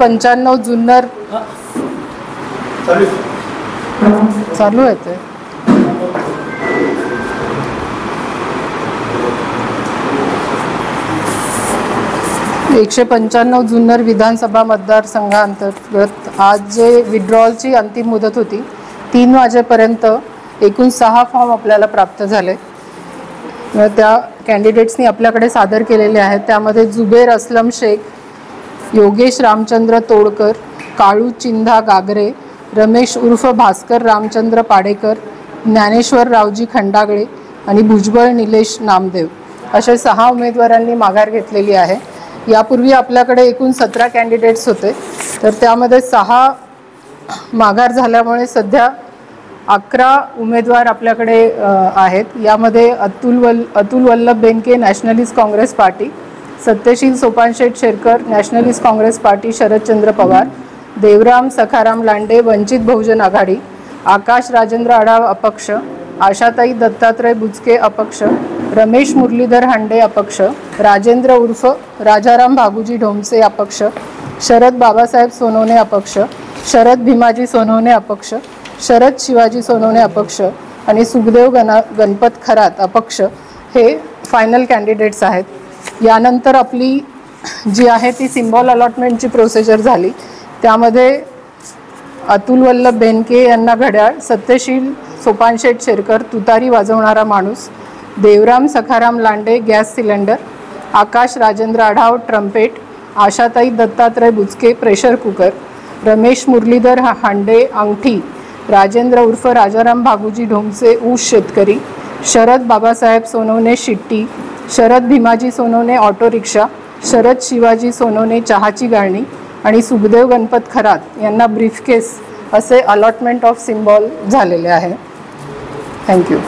पंच्याण्णव जुन्नर. चालू आहे. ते. एकशे पंच्याण्णव जुन्नर विधानसभा मतदारसंघांतर्गत आज जे विड्रॉलची अंतिम मुदत होती तीन वाजेपर्यंत एकूण सहा फॉर्म आपल्याला प्राप्त झाले. त्या कॅन्डिडेट्सनी आपल्याकडे सादर केलेले आहेत. त्यामध्ये जुबेर असलम शेख योगेश रामचंद्र तोडकर काळू चिंधा गागरे रमेश उर्फ भास्कर रामचंद्र पाडेकर ज्ञानेश्वर रावजी खंडागळे आणि भुजबळ निलेश नामदेव असे सहा उमेदवारांनी माघार घेतलेली आहे. यापूर्वी आपल्याकडे एकूण सतरा कॅन्डिडेट्स होते. तर त्यामध्ये सहा माघार झाल्यामुळे सध्या अकरा उमेदवार आपल्याकडे आहेत. यामध्ये अतुल वल Atul Vallabh Benke Nationalist Congress Party Satyashil Sopansheth Sherkar Nationalist Congress Party Sharadchandra Pawar Devram Sakharam Lande Vanchit Bahujan Aghadi Akash Rajendra Adhav अपक्ष आशाताई दत्तात्रय बुचके अपक्ष रमेश मुरलीधर हांडे अपक्ष राजेंद्र उर्फ राजाराम भागुजी ढोमसे अपक्ष शरद बाबासाहेब सोनवणे अपक्ष शरद भीमाजी सोनवणे अपक्ष शरद शिवाजी सोनवणे अपक्ष आणि सुखदेव गणा गणपत खरात अपक्ष हे फायनल कॅन्डिडेट्स आहेत. यानंतर आपली जी आहे ती सिम्बॉल अलॉटमेंटची प्रोसिजर झाली. त्यामध्ये अतुल वल्लभ बेनके यांना घड्याळ सत्यशील सोपानशेठ शेरकर तुतारी वाजवणारा माणूस Devram Sakharam Lande gas cylinder Akash Rajendra Adhav trumpet Ashatai Dattatray Buchke pressure cooker Ramesh Muralidhar Hande अंगठी राजेंद्र उर्फ राजाराम भागूजी ढोमसे ऊस शेतकरी शरद बाबासाहेब सोनवणे शिट्टी शरद भीमाजी सोनवणे ऑटो रिक्षा शरद शिवाजी सोनवणे चहाची गाळणी आणि सुखदेव गणपत खरात यांना ब्रीफकेस असे अलॉटमेंट ऑफ सिम्बॉल झालेले आहे. थँक्यू